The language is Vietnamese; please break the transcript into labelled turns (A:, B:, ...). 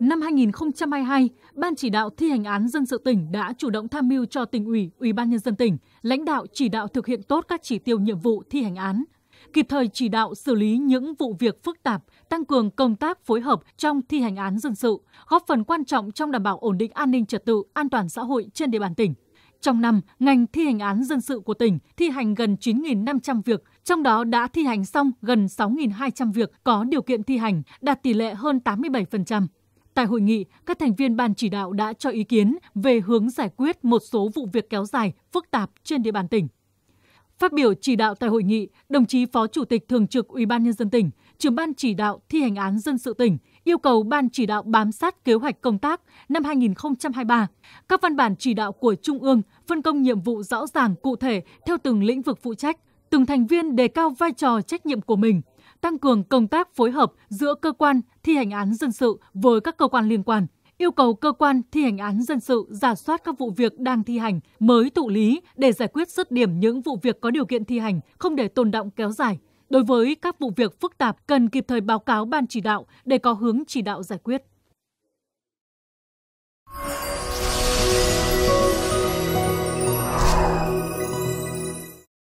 A: Năm 2022, Ban chỉ đạo thi hành án dân sự tỉnh đã chủ động tham mưu cho tỉnh ủy, ủy ban nhân dân tỉnh, lãnh đạo chỉ đạo thực hiện tốt các chỉ tiêu nhiệm vụ thi hành án, kịp thời chỉ đạo xử lý những vụ việc phức tạp, tăng cường công tác phối hợp trong thi hành án dân sự, góp phần quan trọng trong đảm bảo ổn định an ninh trật tự, an toàn xã hội trên địa bàn tỉnh. Trong năm, ngành thi hành án dân sự của tỉnh thi hành gần 9.500 việc, trong đó đã thi hành xong gần 6.200 việc có điều kiện thi hành, đạt tỷ lệ hơn 87%. Tại hội nghị, các thành viên ban chỉ đạo đã cho ý kiến về hướng giải quyết một số vụ việc kéo dài, phức tạp trên địa bàn tỉnh. Phát biểu chỉ đạo tại hội nghị, đồng chí Phó Chủ tịch Thường trực Ủy ban nhân dân tỉnh, trưởng ban chỉ đạo thi hành án dân sự tỉnh yêu cầu ban chỉ đạo bám sát kế hoạch công tác năm 2023, các văn bản chỉ đạo của Trung ương phân công nhiệm vụ rõ ràng cụ thể theo từng lĩnh vực phụ trách, từng thành viên đề cao vai trò trách nhiệm của mình, tăng cường công tác phối hợp giữa cơ quan thi hành án dân sự với các cơ quan liên quan, yêu cầu cơ quan thi hành án dân sự giả soát các vụ việc đang thi hành mới tụ lý để giải quyết dứt điểm những vụ việc có điều kiện thi hành, không để tồn động kéo dài. Đối với các vụ việc phức tạp cần kịp thời báo cáo ban chỉ đạo để có hướng chỉ đạo giải quyết.